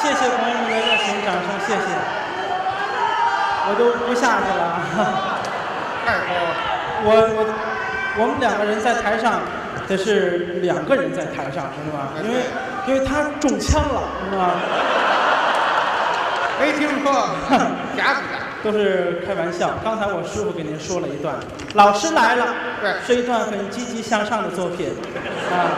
谢谢朋友们的热情掌声，谢谢。我都不下去了啊。太高了。我我我们两个人在台上，得是两个人在台上，知道吗？因为因为他中枪了，知道吗？没听说，假死的。都是开玩笑。刚才我师傅给您说了一段，老师来了，对是一段很积极向上的作品，啊，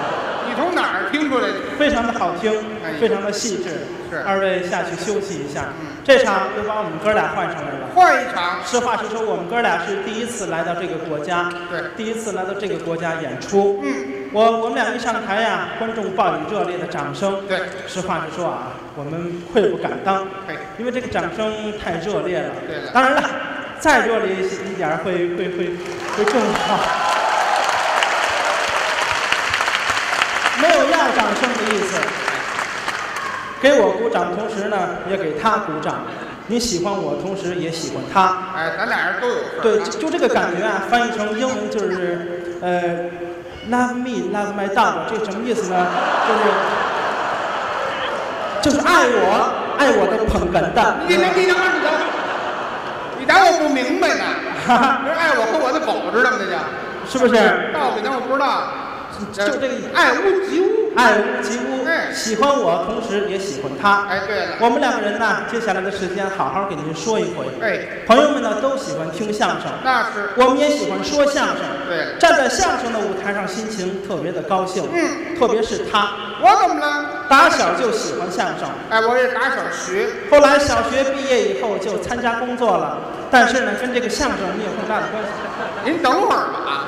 你从哪儿听出来的？非常的好听非常的细致。是二位下去休息一下嗯。这场又把我们哥俩换上来了。换一场。实话实说，我们哥俩是第一次来到这个国家，对第一次来到这个国家演出。嗯，我我们俩一上台呀，观众报以热烈的掌声。对，实话实说啊，我们愧不敢当，嘿，因为这个掌声太热烈了。对了当然了，再热烈一点会会会会更好。没有要掌声的意思，给我鼓掌，同时呢也给他鼓掌。你喜欢我，同时也喜欢他。哎，咱俩人都有对，啊就就这个感觉啊，翻译成英文就是，呃，love me, love my dog，这什么意思呢？就是，就是爱我，爱我的捧哏的。你你你等会儿，你等会儿，你当我不明白呢？这爱我和我的狗知道吗？这叫是不是？道理，咱我不知道。就这个意思爱屋及乌。爱屋及乌，哎喜欢我，同时也喜欢他。哎，对了，我们两个人呢，接下来的时间好好给您说一回。哎，朋友们呢都喜欢听相声，那是我们也喜欢说相声。对。站在相声的舞台上，心情特别的高兴。嗯，特别是他，我怎么了？打小就喜欢相声。哎，我也打小学。后来小学毕业以后就参加工作了，但是呢，跟这个相声没有很大的关系。您等会儿吧啊！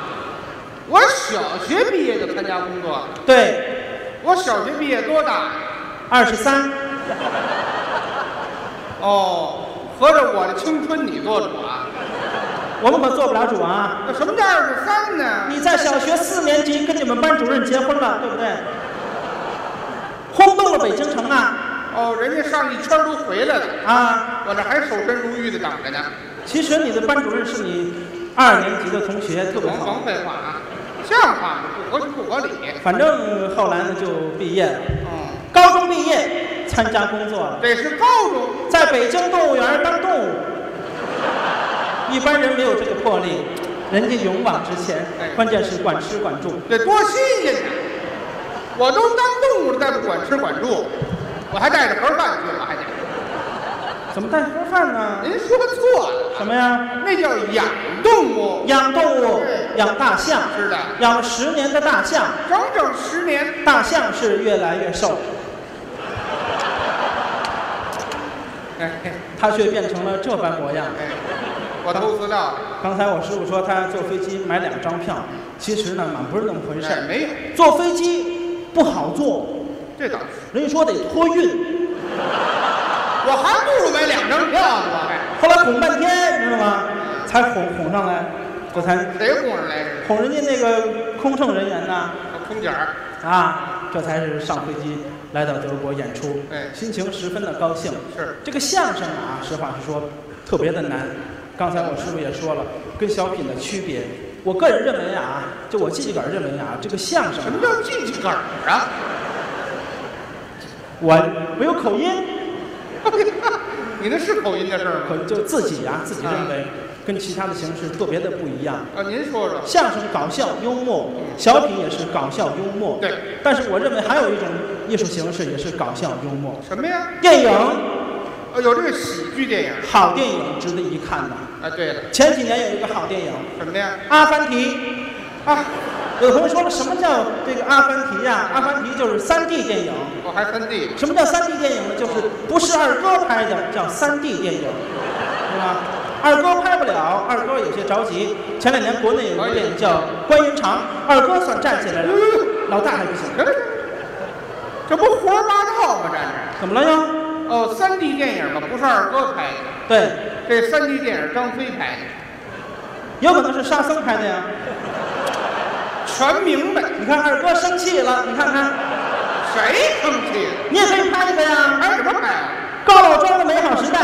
我小学毕业就参加工作了。对，我小学毕业多大？二十三，哦，合着我的青春你做主啊？我们可做不了主啊！那什么叫二十三呢？你在小学四年级跟你们班主任结婚了，对不对？轰动了北京城啊！哦，人家上一圈都回来了，啊，我这还守身如玉的等着呢。其实你的班主任是你二年级的同学，特别甭好。甭废话啊，像话吗？不合不合理。反正后来呢就毕业了，嗯，高中毕业参加工作了，这是高中。在北京动物园当动物。一般人没有这个魄力，人家勇往直前哎，关键是管吃管住。这多新鲜呐！我都当动物了，再不管吃管住，我还带着盒饭去了，还得。怎么带盒饭呢？您说错了，什么呀？那叫养动物，养动物对，养大象，是的，养了十年的大象，整整十年。大象是越来越瘦，哎哎它却变成了这般模样。哎，我偷资料，刚才我师傅说他坐飞机买两张票，其实呢，满不是那么回事。没有，坐飞机不好坐，这倒是。人家说得托运，我还不如买两张票呢，后来哄半天，你知道吗？才哄哄上来，这才谁哄上来着？哄人家那个空乘人员呢，空姐儿。啊，这才是上飞机来到德国演出，哎心情十分的高兴。是这个相声啊，实话实说，特别的难。刚才我师傅也说了，跟小品的区别。我个人认为啊，就我自己个儿认为啊，这个相声、啊，什么叫进去个儿啊？我没有口音，你那是口音的事儿吗？可就自己啊，自己认为跟其他的形式特别的不一样。啊，您说说。相声搞笑幽默，小品也是搞笑幽默。对。但是我认为还有一种艺术形式也是搞笑幽默，什么呀？电影，哦，有这个喜剧电影。好电影值得一看的。啊，对了，前几年有一个好电影什么呀？《阿凡提》啊，有的朋友说了，什么叫这个阿凡提呀、阿凡提就是三 D 电影。哦还三 D。什么叫三 D 电影呢？就是不是二哥拍的，叫三 D 电影，对吧？二哥拍不了，二哥有些着急。前两年国内有一个电影叫《关云长》，二哥算站起来了，老大还不行。这这不胡说八道吗？这是。怎么了呀？哦，三 D 电影嘛，不是二哥拍的，对，这三 D 电影张飞拍的，有可能是沙僧拍的呀。全明白。你看二哥生气了，你看看，谁生气了？你也可以拍一个呀。拍什么拍啊？高老庄的美好时代，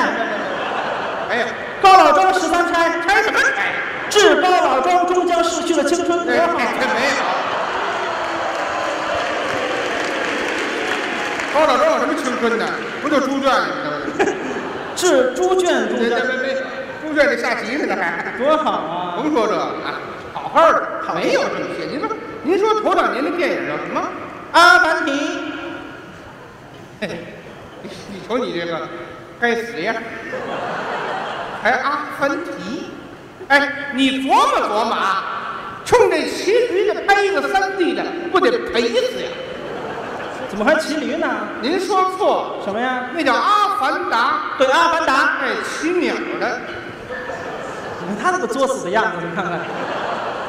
哎呀，高老庄十三钗，钗什么拍？致高老庄终将逝去的青春，多好！这没有。高老庄有什么青春呢？不就猪圈吗？是猪圈猪圈，别别，猪圈里下棋呢，还。多好啊！甭说这个啊，好好的，没有这么些。您说，您说头两年的电影叫什么？阿凡提，嘿嘿，你你瞅你这个该死的样儿，还阿凡提。哎，你琢磨琢磨啊，冲这骑驴的拍一个三 D 的，不得赔死呀？怎么还骑驴呢？您说错，什么呀？那叫阿凡达。对，阿凡达。哎，骑鸟的，你看他那个作死的样子，你看看。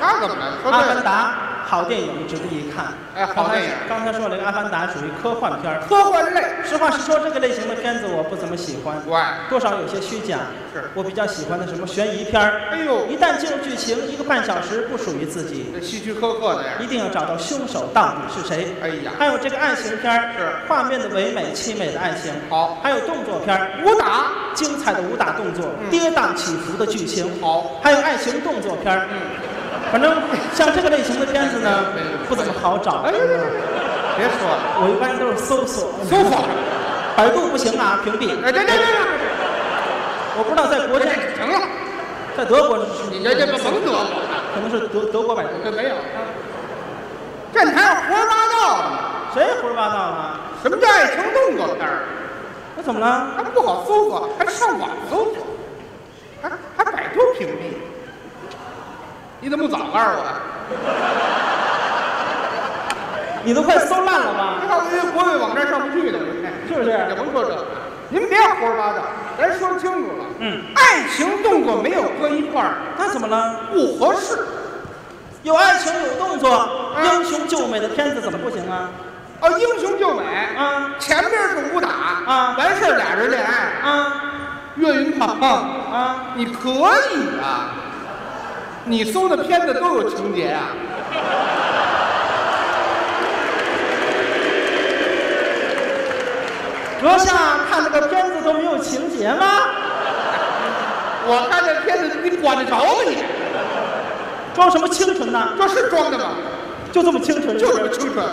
他怎么了？阿，凡达，好电影，值得一看。哎好电影刚才说了，这个《阿凡达》属于科幻片儿。科幻类。实话实说，这个类型的片子我不怎么喜欢，对，多少有些虚假。是我比较喜欢的什么悬疑片儿。哎呦一旦进入剧情，一个半小时不属于自己，这希区柯克的呀。一定要找到凶手到底是谁。哎呀，还有这个爱情片儿，是画面的唯美凄美的爱情。好还有动作片儿，武打精彩的武打动作，嗯跌宕起伏的剧情。好，还有爱情动作片儿。嗯，反正像这个类型的片子呢不怎么好找。哎，别说了，我一般都是搜索，搜索。百度不行啊，屏蔽。哎，对对对对我不知道在国这内，这行了，在德国是你这这甭得了，可能是德德国百度。这没有。这你还胡说八道呢？谁胡说八道了？什么叫爱情动作片儿？那怎么了？还不好搜索，还上网搜索，还还百度屏蔽。你怎么不早告诉我？你都快搜烂了吧？我这国卫网站上不去呢，我是不是？也甭说这个，您别胡说八道，咱说清楚了。嗯，爱情动作没有搁一块儿，那怎么了？不合适。有爱情有动作，嗯英雄救美的片子怎么不行啊？哦，英雄救美，啊前面是武打啊完事儿俩人恋爱，啊岳云鹏，啊！你可以啊，你搜的片子都有情节啊。阁下看这个片子都没有情节吗？我看这片子，你管得着吗你？装什么清纯呢？这是装的吗？就这么清纯，就这么清纯，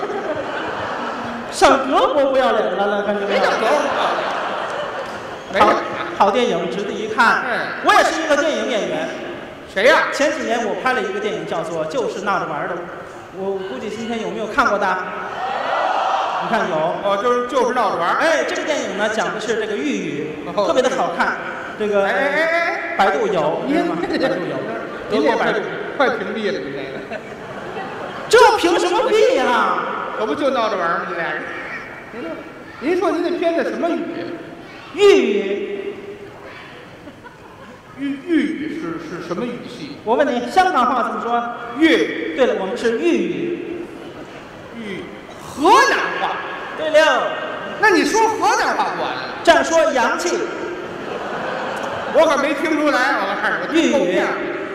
上德国不要脸了，那看见没有没叫？德国好，好电影值得一看。嗯我也是一个电影演员。谁呀？前几年我拍了一个电影，叫做《就是闹着玩儿的》，我估计今天有没有看过的？你看有。哦，就是就是闹着玩儿。哎，这个电影呢讲的是这个豫语，哦特别的好看。这个哎哎哎哎，百度有？百度有，您这快德国百度。快屏蔽了，你这个，这凭什么屁呀？可不就闹着玩儿吗？你俩人，您说，您说您这片子什么语？豫语，豫豫语是是什么语系？我问你，香港话怎么说？粤对了，我们是豫语。豫河南话。对了，那你说河南话不完了？这样说洋气。我可没听出来，我看我豫语听够面。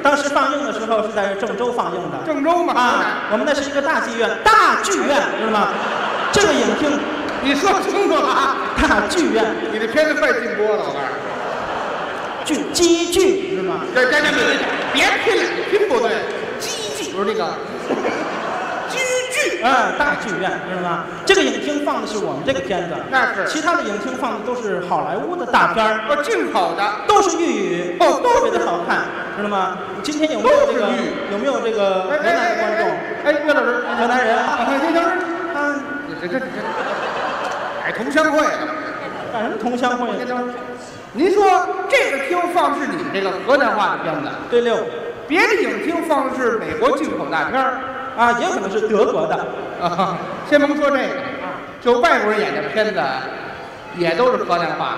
当时放映的时候是在郑州放映的。郑州嘛，啊。，我们那是一个大剧院，大剧院，知道吗？这个影厅，你说清楚了啊！大剧院，你的片子快进播了，我告诉你。剧积聚，知道吗？这这这别别拼了，拼不对，积聚不是这个积聚，啊，大剧院，知道吗？这个影厅放的是我们这个片子，那是其他的影厅放的都是好莱坞的大片儿，哦，进口的，都是粤语，哦特别的好看，知道吗？今天有没有这个有没有这个河南的观众？哎，岳老师，河南人啊，这这啊，这这这这，改同乡会了。干什么同乡会？您说这个厅放的是你们这个河南话的片子，对六别的影厅放的是美国进口大片儿啊，也可能是德国的。啊。先甭说这个，就外国人演的片子，也都是河南话，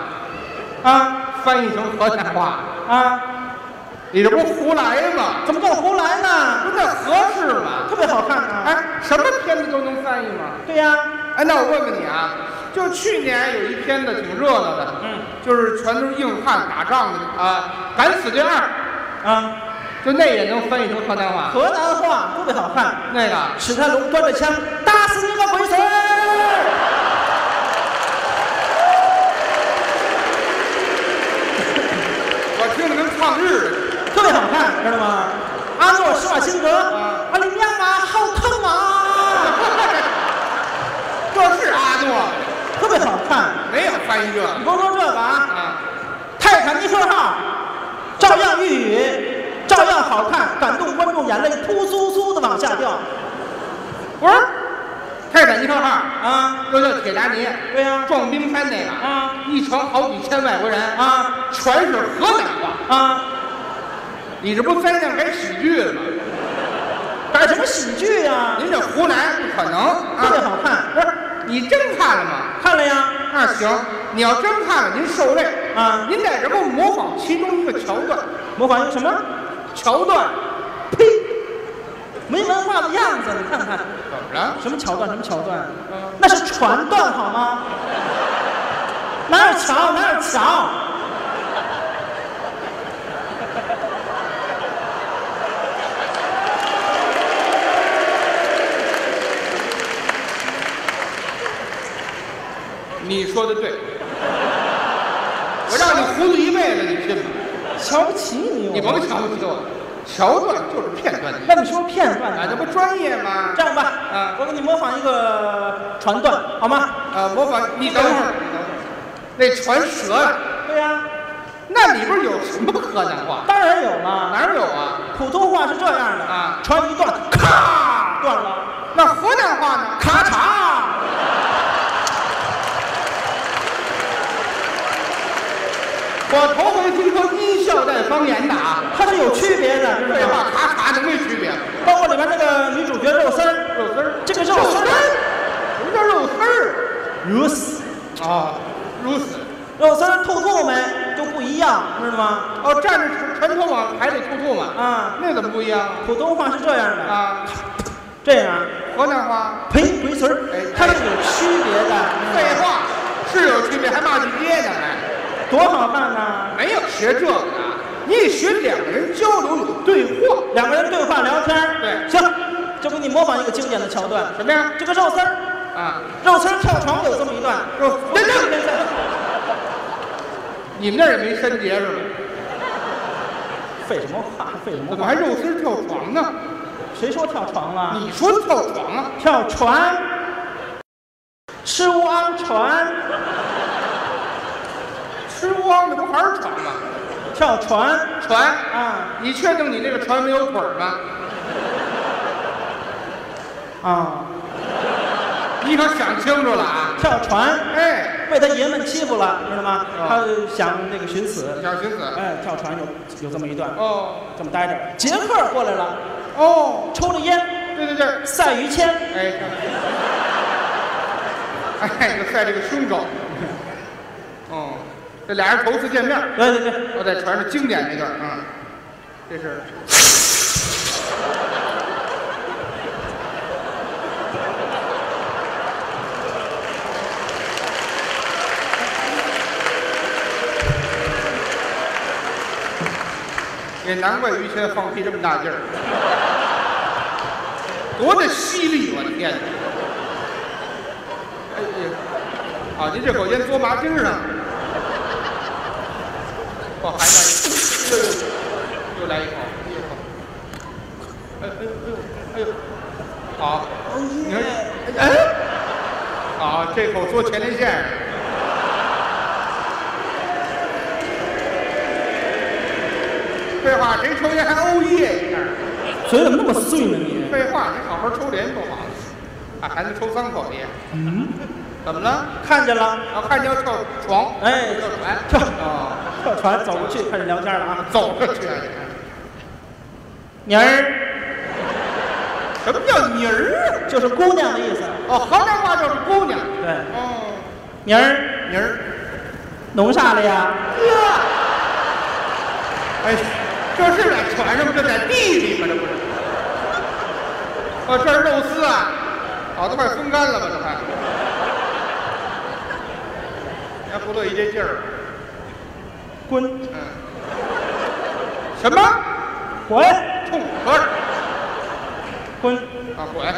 啊翻译成河南话，啊，你这不胡来吗？怎么叫胡来呢？不是合适吗？特别好看啊！哎，什么片子都能翻译吗？对呀、哎，那我问问你啊，就去年有一片子挺热闹的，嗯，就是全都是硬汉打仗的啊，《敢死队二啊，》，就那也能翻译成河南话。河南话特别好看。那个，史泰龙端着枪，打死你个龟孙！我听着跟抗日的。特别好看，知道吗？阿诺·施瓦辛格，好疼啊！这是阿诺，特别好看，你甭说这个啊，啊？泰坦尼克号照样遇雨，照样好看，感动观众眼泪突簌簌的往下掉不是，泰坦尼克号啊！又叫铁达尼，对呀、撞冰山那个，啊一船好几千外国人，啊全是河南话。啊！你这不灾难改喜剧了吗？改什么喜剧呀、您这湖南不可能啊！特别好看，不是，你真看了吗？看了呀那行，你要真看了，您受累啊！您在这给我模仿其中一个桥段，模仿一个什么？桥段呸！没文化的样子，你看看怎么了？什么桥段？什么桥段？嗯那是船段好吗？哪有桥？哪有桥？你说的对，糊涂一辈子，你信吗？瞧不起你，你甭瞧不起我，桥段就是片段，那你说片段啊，这？不专业吗？这样吧，啊我给你模仿一个船段，好吗？啊，模仿你等会儿，你等会儿，那船折了，对呀、那里边有什么河南话？当然有了。哪儿有啊？普通话是这样的啊船一断，咔断了，那河南话呢？咔嚓。我头回听说音效带方言的啊。它是有区别的，废话吗？，咔咔能没区别？包括里边那个女主角肉丝儿，肉丝儿，这个肉丝儿，什么叫肉丝儿？如此，啊，如此。肉丝儿吐吐没就不一样，知道吗？哦，站着船头往海里吐吐嘛。啊，那怎么不一样普通话是这样的，啊？这样，河南话？呸，回词儿哎，它是有区别的。废话，是有区别，还骂你爹呢还。多好看呐！没有学这个的，你得学两个人交流有对话。两个人对话聊天儿对行，就给你模仿一个经典的桥段。什么呀？这个肉丝儿，啊，肉丝儿跳床有这么一段。肉等等等等，你们那儿也没三节是吧？废什么话？废什么怎么话？还肉丝跳床呢？谁说跳床了？你说跳床啊？跳船，吃乌昂船，吃汪的不还是船吗？跳船船，啊你确定你那个船没有腿儿吗？啊！你可想清楚了啊！跳船哎，被他爷们欺负了，知道吗？哦他想那个寻死，想寻死。哎，跳船有有这么一段，哦这么待着。杰克过来了，哦，抽着烟，对对对，赛于谦，哎，哎，就赛这个胸口。哦，这俩人头次见面，对对对，我在船上经典那段啊，这是也难怪于谦放屁这么大劲儿，多的犀利！我天哪！哎呀，啊，您这口烟嘬麻筋儿上，哦，还来一口，又来一口，哎呦，哎呦哎呦哎呦，好，你看，哎，好，这口嘬前列腺。废话，谁抽烟还欧耶一下？嘴怎么那么碎呢你？废话，你好好抽烟多好，啊，还能抽三口烟？嗯，怎么了？看见了，我看见要跳床，哎跳船，跳啊，跳船走过去开始聊天了啊。走过去。妮儿什么叫妮儿？就是姑娘的意思，哦，河南话就是姑娘。对，哦，妮儿妮儿。弄啥了呀？呀，哎，这是在船上吗？这在地里吗？这不是？哦，这是肉丝啊，好都快风干了吧？这还，你还不乐意这劲儿？滚嗯，什么？滚冲合着滚，啊，滚！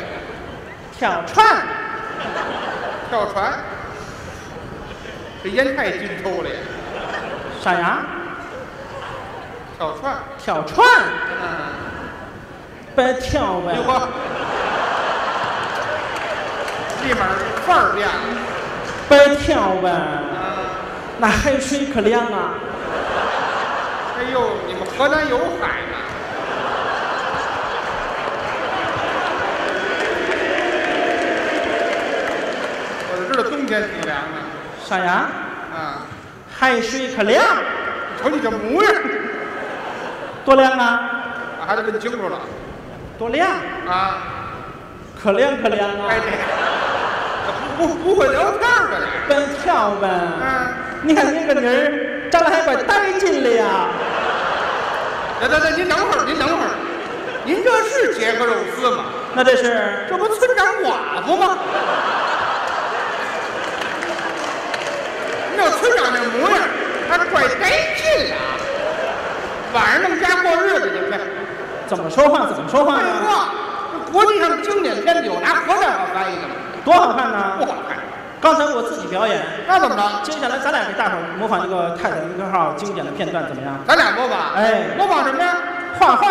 跳船跳船，这烟太熏抽了呀！啥呀？跳船，跳船，嗯，别跳呗哎呦。呵，立马范儿变了。别跳呗。嗯，那海水可凉啊！哎呦，你们河南有海吗？我就知道冬天挺凉的。啥呀？啊，海水可凉，瞅你这模样，多凉啊！啊还得问清楚了多凉，啊！可凉可凉啊！哎，这不不不会聊天儿吧你？笨跳呗。嗯，你看你这个妮儿长得还怪带劲的呀！对对对，您等会儿，您等会儿，您这是杰克肉丝吗？那这是这不村长寡妇吗？那村长那模样，还怪带劲啊！晚上弄家过日子去，呗怎么说话怎么说话废呀？话，这国际上经典片子有拿河南话翻译的吗？多好看呐不！好看，刚才我自己表演，那怎么着？接下来咱俩给大伙儿模仿一个泰坦尼克号经典的片段，怎么样？咱俩模仿，哎模仿什么呀？画画，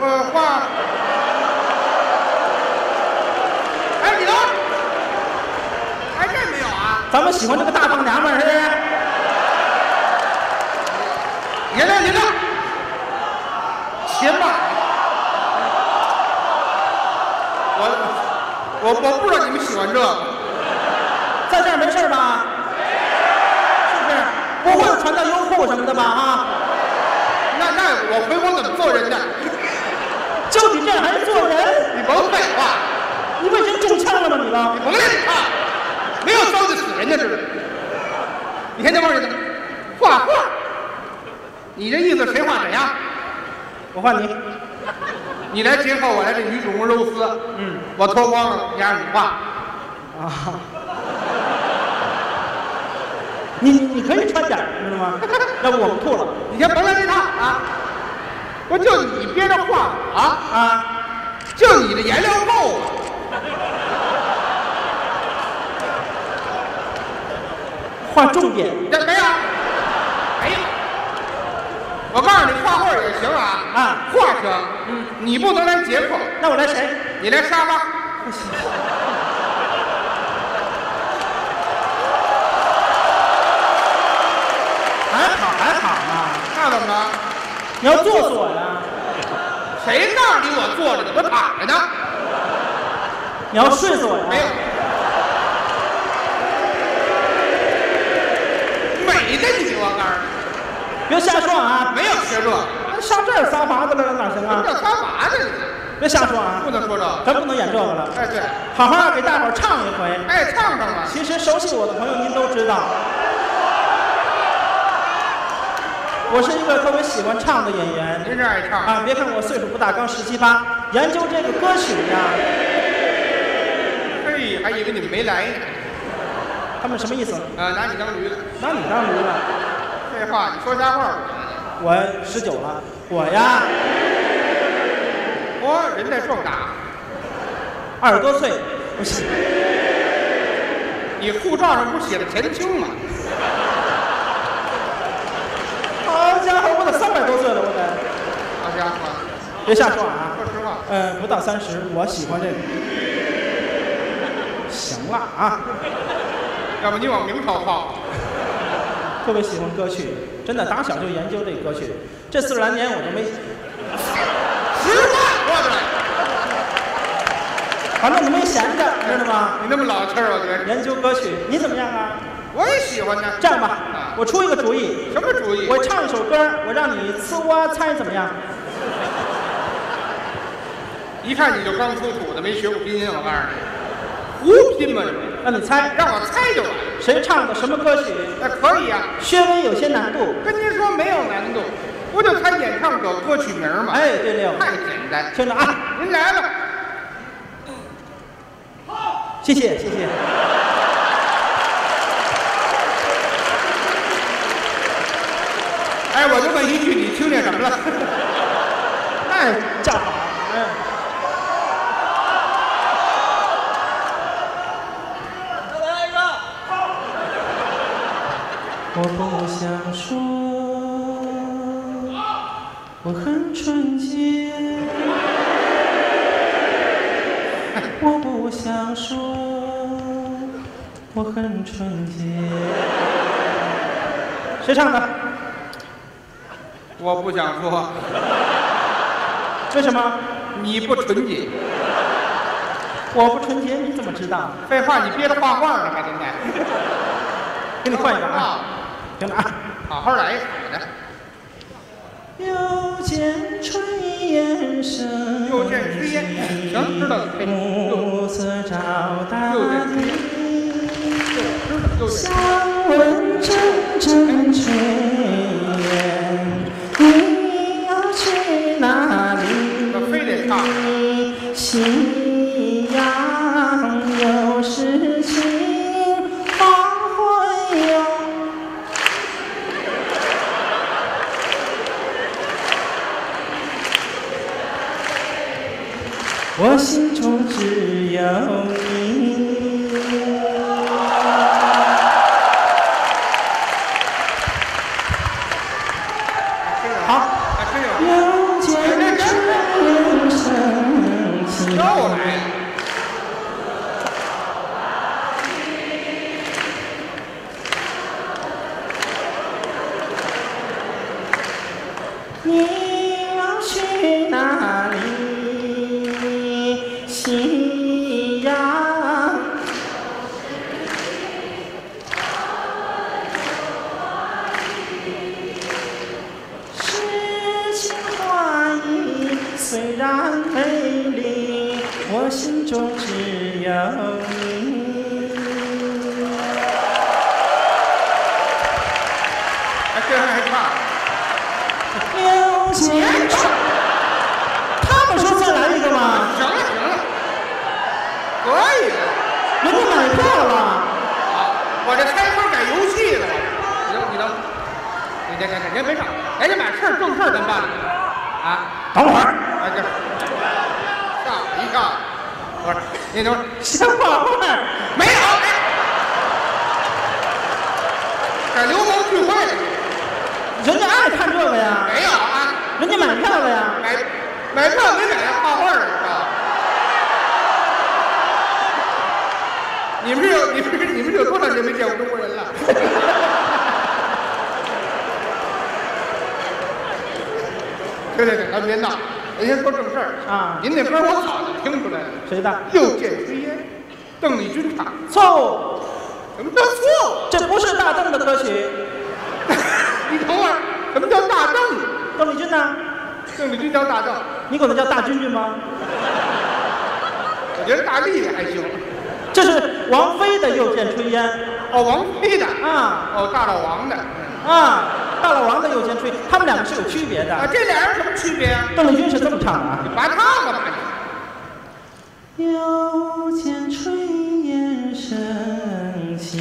呃，画。哎，你等会儿，哎，这没有啊？咱们喜欢这个大胖娘们儿是不是？您呢？您呢？行吧。我我我不知道你们喜欢这个，儿没事儿吧？是不是？不会传到优酷什么的吧？啊，那那我回国怎么做人呢？就你这样还做人？你甭废话，你不已经中枪了吗？你你都？甭练啊！没有招就死人家似的。你看这帮人画画，你这意思谁画谁呀？我画你。你来结合我来这女主人肉丝，嗯我脱光了，你让你画。啊。你你你可以穿点儿，知道吗？要不我们吐了你先甭来这套啊！不就你憋着画啊？啊！就你的颜料够了？画重点这没有？哎呀，我告诉你，画画也行啊，啊！画行。嗯，你不能来杰克，那我来谁？你来沙发。还好还好嘛。那怎么着？你要坐死我呀？谁告诉你我坐着呢？我躺着呢。你要睡死我没有呀？。美的你，我告诉别瞎说啊，！没有学这个，上这儿撒法子来了哪行啊？什么叫撒法子？别瞎说啊不！能说这个。咱不能演这个了，哎，对，好好给大伙儿唱一回。哎，唱唱吧。其实熟悉我的朋友您都知道，我是一个特别喜欢唱的演员您这爱唱，啊。别看我岁数不大，刚十七八，研究这个歌曲呀，嘿，还以为你们没来呢。他们什么意思？啊，拿你当驴了。拿你当驴了？废话，你说瞎话吧。我十九了，我呀我人在壮大，二十多岁，不是你护照上不是写的田青吗？好家伙，我得三百多岁了，我得。好家伙，别瞎说啊！说实话，呃，不到三十，我喜欢这个。行了啊，要不你往明朝靠。特别喜欢歌曲，真的打小就研究这歌曲。这四十来年我都没，实话说出来，反正你没闲着，知道吗？你那么老气儿，我觉得。研究歌曲，你怎么样啊？我也喜欢呢。这样吧啊，我出一个主意，什么主意？我唱一首歌，我让你呲哇猜，怎么样？一看你就刚出土的，没学过拼音。我告诉你，胡拼嘛？让你猜让我猜就完。谁唱的什么歌曲，那可以啊、稍微有些难度。跟您说没有难度，不就猜演唱者歌曲名吗？哎，对了，太简单。听着啊，您来了，好谢谢谢谢。哎，我就问一句，你听见什么了？那叫好，嗯。我不想说，我很纯洁。我不想说，我很纯洁。谁唱的？我不想说，为什么？你不纯洁。我不纯洁，你怎么知道？废话，你憋着画画呢，还现在。给你换一个啊，啊，听着啊。好好来一场的。又见炊烟升又见炊烟行知道了嘿暮色照大地，又香闻阵阵炊买票没买画画儿是吧？你们这有你们这你们这有多长时间没见过中国人了？对对对，咱别闹，咱先说正事儿啊您那歌我早就听出来了，谁的？又见炊烟，邓丽君唱。错误，什么叫错？这不是大邓的歌曲。你等会儿，什么叫大邓？邓丽君呢？邓丽君叫大邓，你管他叫大君君吗？我觉得大丽还行。这是王菲的《又见炊烟哦，王菲的，》啊哦，大老王的，啊，大老王的《又见炊》，他们两个是有区别啊，的。这俩人什么区别啊？邓丽君是这么唱的啊。拔他干嘛你？又见炊烟升起，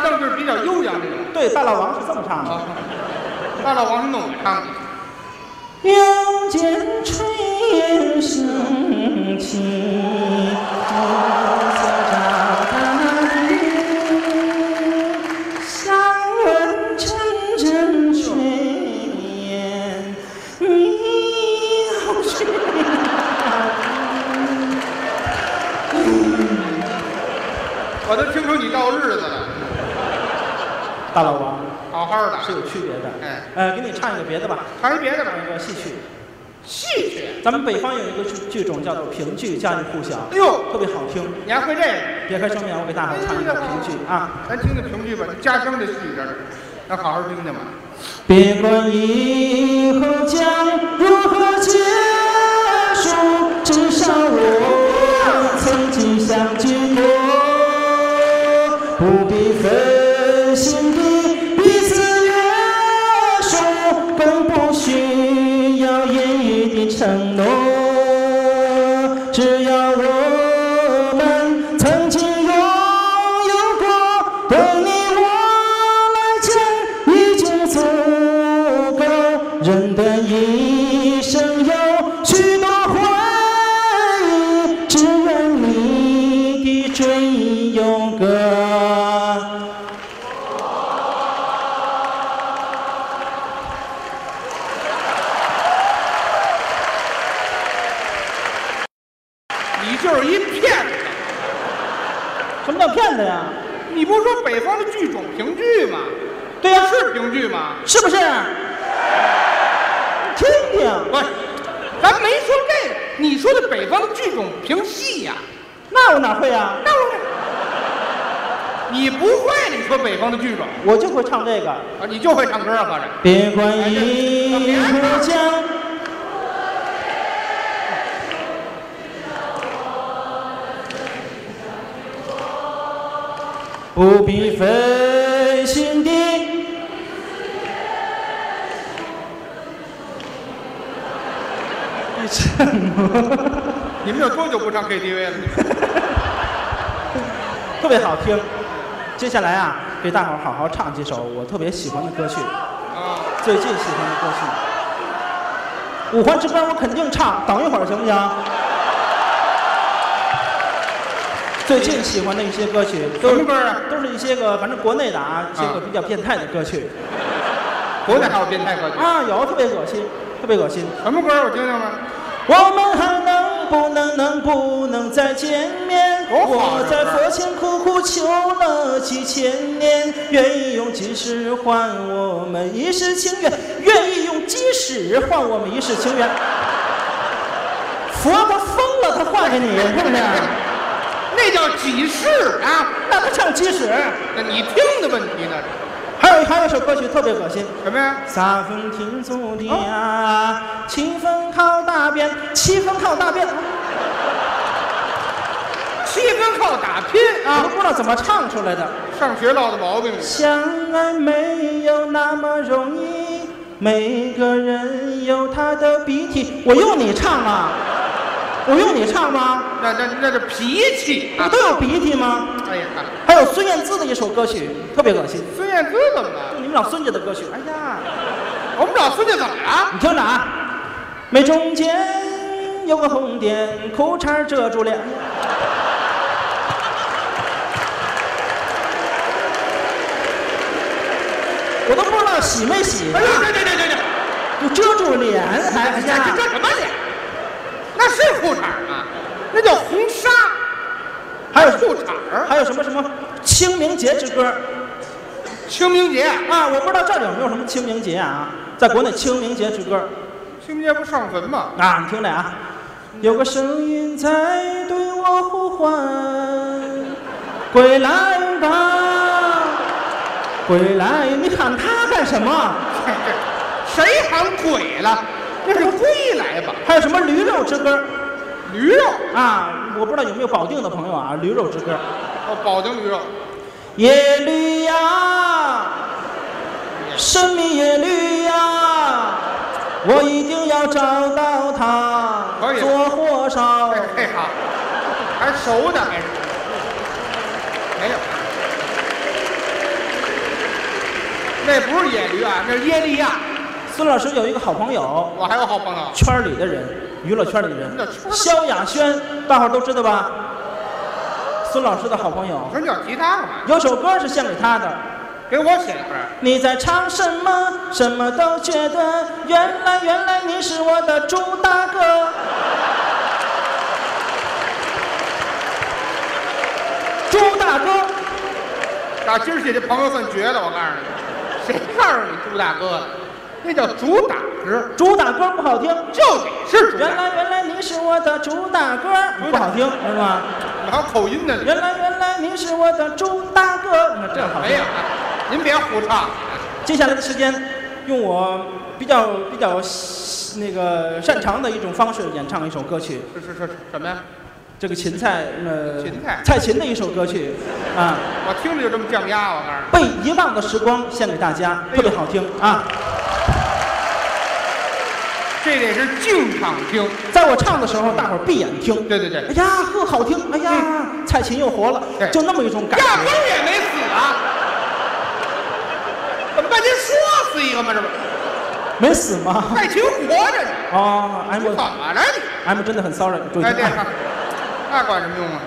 大邓就是比较悠扬这种。对，大老王是这么唱的。啊，大老王是弄么唱的。又见炊烟升起，暮色照大地，香闻阵阵炊烟，你 我都听出你到日子了，大老王好好的。是有区别的。哎，呃，给你唱一个别的吧，唱一别的吧唱，一个戏曲。戏曲。咱们北方有一个剧剧种叫做评剧，家喻户晓，哎呦，特别好听。你还会这个？别开生面，我给大伙唱一个评剧啊。咱听听评剧吧，家乡的戏这儿，咱好好听听吧。别管以后将如何结束，至少我曾经相聚过，不必分人的一生我就会唱这个。啊？你就会唱歌啊？合着？别管一壶江，不必费心地。你沉默，你们有多久不唱 KTV 了？特别好听。接下来啊，给大伙儿好好唱几首我特别喜欢的歌曲。啊，最近喜欢的歌曲，《五环之歌》我肯定唱，等一会儿行不行？最近喜欢的一些歌曲都是什么歌啊？都是一些个反正国内的啊，一些个啊比较变态的歌曲国内还有变态歌曲？啊，有特别恶心，特别恶心。什么歌？我听听吧。我们还能不能能不能再见面？我在佛前苦苦求了几千年，愿意用几世换我们一世情缘，愿意用几世换我们一世情缘。佛他疯了，他换给你，是不是？那叫几世啊？那他唱几世？那你听的问题呢？还有还有一首歌曲特别恶心，什么呀？三分天注定啊，七分靠大便，七分靠大便。七分靠打拼啊我都！不知道怎么唱出来的。上学落的毛病。相爱没有那么容易，每个人有他的鼻涕。我用你唱吗？我用你唱吗？那那那是脾气啊！我都有鼻涕吗？哎呀，还有孙燕姿的一首歌曲，特别恶心。孙燕姿怎么了？你们老孙家的歌曲，哎呀，我们老孙家怎么了？你听着啊，眉中间有个红点，裤衩遮住脸。我都不知道洗没洗哎，呦，对对对对对，就遮住脸，还哎这呀这，什么脸？那是裤衩啊？那叫红纱，还有裤衩儿。还有什么什么清明节之歌清明节，啊？我不知道这里有没有什么清明节啊？在国内清明节之歌清明节不上坟吗？啊，你听着啊，有个声音在对我呼唤，归来吧，归来！你喊他干什么？这 这谁喊鬼了？那是归来吧？还有什么驴肉之歌驴肉，啊？我不知道有没有保定的朋友啊？驴肉之歌，哦，保定驴肉。耶律呀，神秘耶律呀，我一定要找到他可以做火烧。哎嘿好，还熟呢还是？没有，那不是野驴啊，那是耶利亚。孙老师有一个好朋友，我还有好朋友，圈里的人，娱乐圈里的人萧亚轩，大伙儿都知道吧？孙老师的好朋友不是有吉他吗？有首歌是献给他的。给我写一份。你在唱什么？什么都觉得，原来原来你是我的朱大哥。朱大哥，打今儿起这朋友算绝了，我告诉你，谁告诉你朱大哥了？那叫主打歌，主打歌不好听。就得是主打原。来原来你是我的主打歌，不好听是吧？还有口音呢，原来原来你是我的主打歌，那这好听没有。？您别胡唱。接下来的时间，用我比较比较那个擅长的一种方式演唱一首歌曲，是是是什么呀？这个芹菜呃芹菜蔡琴的一首歌曲啊，我听着就这么降压，我告诉你。被遗忘的时光献给大家，特别好听啊！这得是静场听。在我唱的时候，大伙儿闭眼听。对对对哎，呀，呵，好听！哎呀，蔡琴又活了，就那么一种感觉压根。儿也没死啊！怎么半天说死一个吗？这不，没死吗？蔡琴活着呢。哦，M 怎么了你？M 真的很骚扰，注意哎，听啊！这个，那管什么用啊？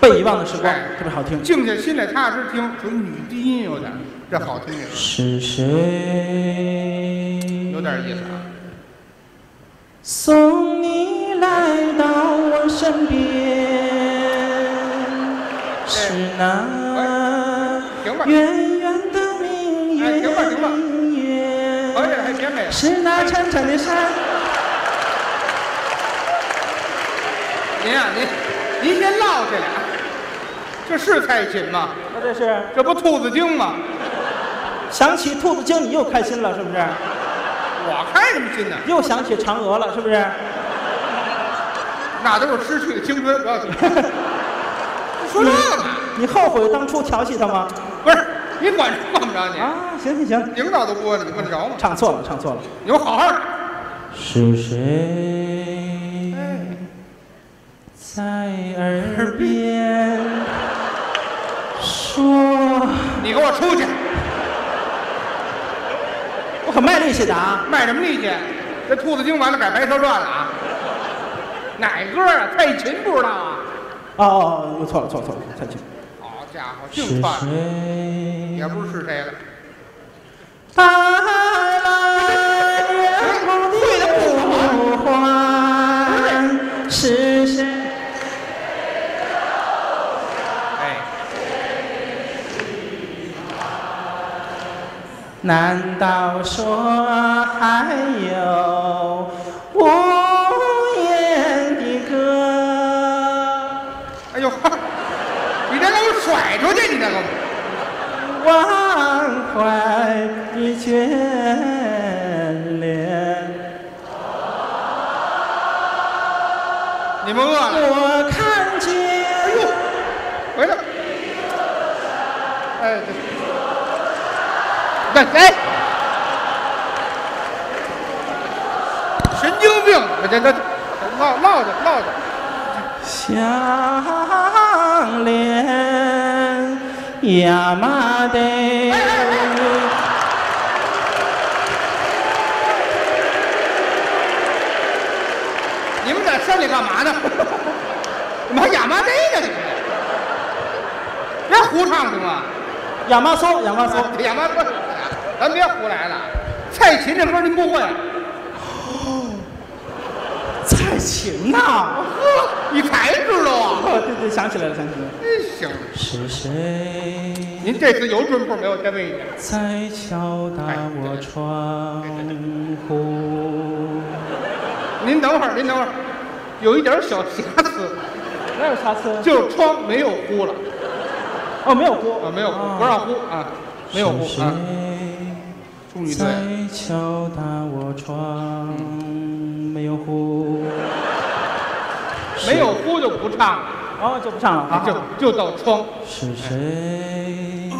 被遗忘的时光哎特别好听。静下心来，踏实听，属于女低音有点，这好听点，是谁？有点意思啊。送你来到我身边，是那圆圆的明月行吧行吧月。是那潺潺的山。您啊，您您先落下俩，这是蔡琴吗？那这是这不兔子精吗？想起兔子精，你又开心了，是不是？我开什么心呢？又想起嫦娥了，是不是？那都是失去的青春，不要紧。说这个嘛？你后悔当初调戏他吗？不是，你管管不着你，啊，行行行，领导都播了，你管得着吗？唱错了，唱错了。你给我好好的。是谁在耳边说？你给我出去！我可卖力气的啊！卖什么力气？这兔子精完了改《白蛇传》了啊？哪歌啊？蔡琴不知道啊？哦哦，又错了，错了，错了，蔡琴。好家伙，是净串，谁也不知是谁了。带来远方的呼唤？是谁？难道说还有无言的歌？哎呦，你这给我甩出去！你这个，忘怀的眷恋，你们饿了？我看见。回来。哎，这，这哎，神经病！这这这，闹闹着闹着。相恋亚麻得。你们在山里干嘛呢？怎么还亚麻得呢？你们别胡唱行吗？亚麻松，亚麻松，亚麻得，咱别胡来了。蔡琴这歌您不会？蔡琴呐！呵，你才知道啊？哦，对对，想起来了，想起来了。真行，是谁您这次有准谱没有？再问一遍。在敲打我窗户？您等会儿，您等会儿，有一点小瑕疵，哪有瑕疵？就是窗没有呼了哦，没有呼啊，没有呼，不让呼啊，没有呼是啊。谁处女队在敲打我窗？没有呼。没有呼就不唱了，哦，就不唱了啊！就就到窗。是谁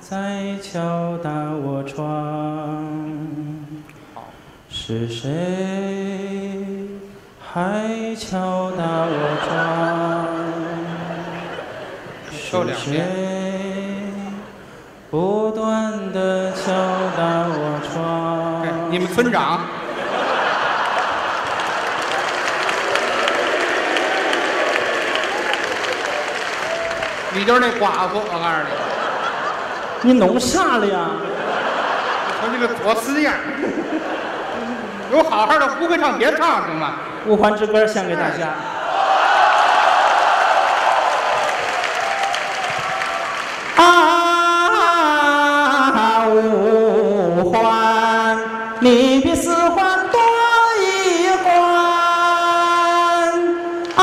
在敲打我窗？是谁还敲打我窗？是。谁不断的敲你们村长，你就是那寡妇，我告诉你，你弄啥了呀？我这个作死样，有好好的不会唱别唱行吗？五环之歌献给大家。你比四环多一环。啊，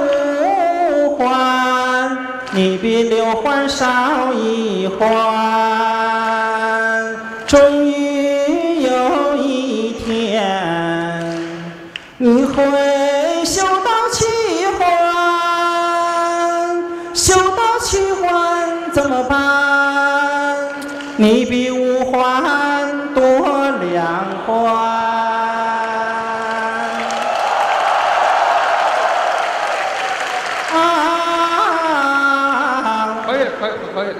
五环，你比六环少一环。可以。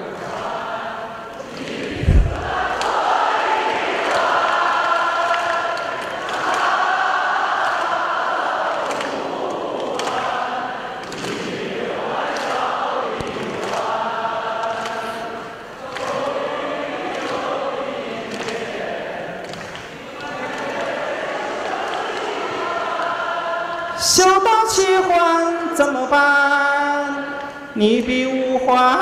想到千帆怎么办？你比五环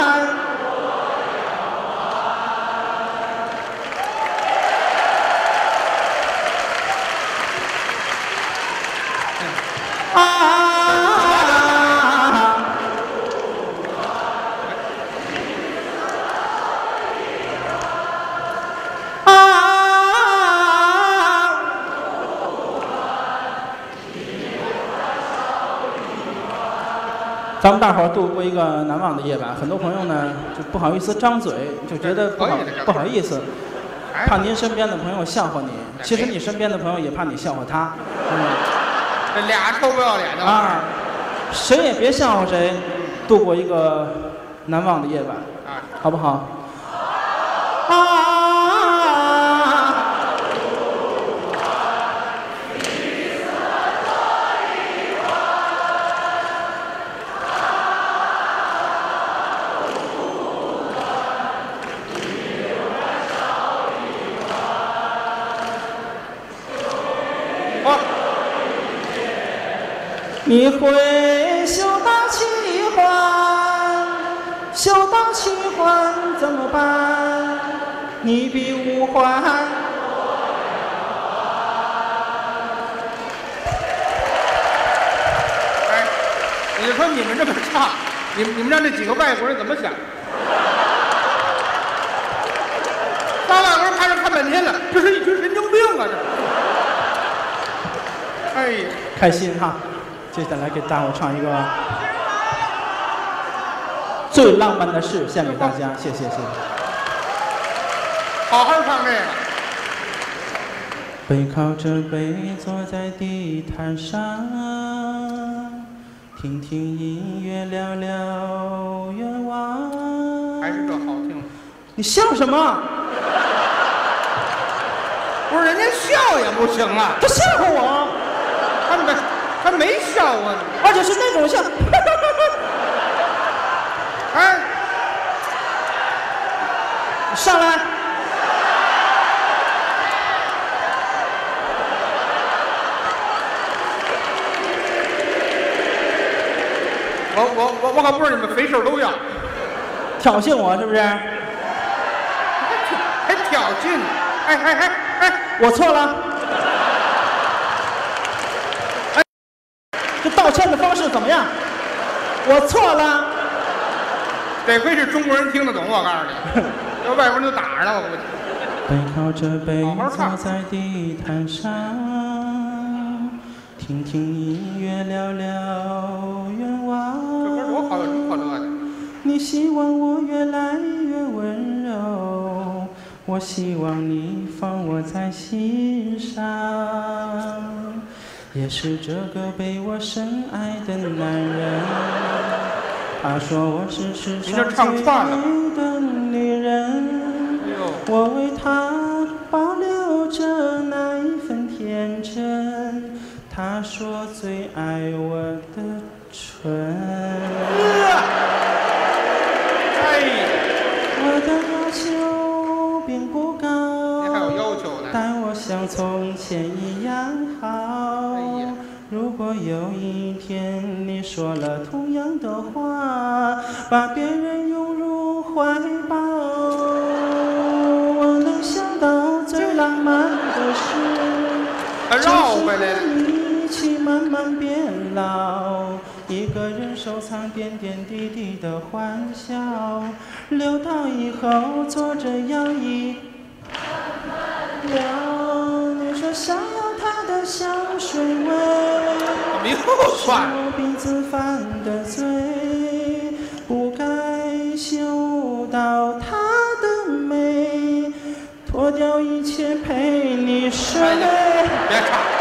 咱们大伙儿度过一个难忘的夜晚，很多朋友呢就不好意思张嘴，就觉得不好不好意思，哎怕您身边的朋友笑话你。其实你身边的朋友也怕你笑话他。嗯。这俩臭不要脸的啊，谁也别笑话谁，度过一个难忘的夜晚，啊！好不好？啊！你会修到七环，修到七环怎么办？你比五环。哎，你说你们这么唱，你们你们让这几个外国人怎么想？大外国人拍着看半天了，这是一群神经病啊！这，哎呀，开心哈！接下来给大伙唱一个最浪漫的事，献给大家，谢谢谢谢。好好唱这个。背靠着背坐在地毯上，听听音乐，聊聊愿望。还是这好听。你笑什么？不是人家笑也不行啊，他笑话我，他没他没笑啊。而且是那种笑。哎，上来，我我我我可不是你们肥瘦都要，挑衅我是不是？还挑衅。哎哎哎哎，我错了。哎，这道歉的方式怎么样？我错了。得亏是中国人听得懂，我告诉你，要外国人就打上了，我估计。背靠着背好好唱坐在地毯上，听听音乐，聊聊愿这歌多望。好，有什么可乐的？你希望我越来越温柔，我希望你放我在心上，也是这个被我深爱的男人。他说我是世上最美的女人。我为他保留着那一份天真，他说最爱我的唇。哎，我的要求并不高，您还有要求呢？待我像从前一说了。同样的话，把别人拥入怀抱，我能想到最浪漫的事。就是和。你一起慢慢变老，一个人收藏点点滴滴的欢笑，留到以后坐着摇椅慢慢聊。你说想香水味。我鼻子犯的罪，不该嗅到她的美，脱掉一切陪你睡。别唱。